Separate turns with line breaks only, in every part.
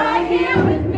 right here with me.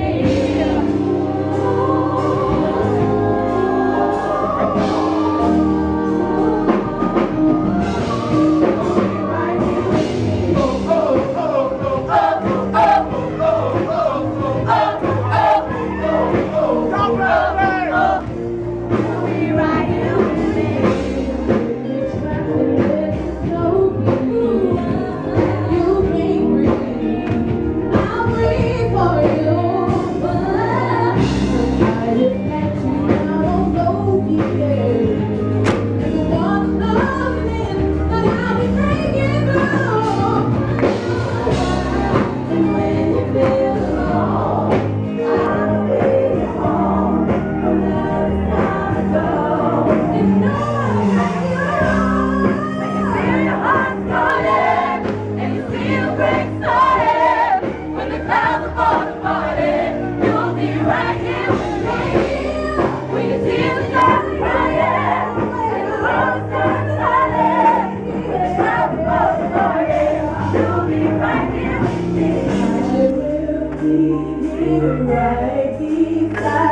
right beside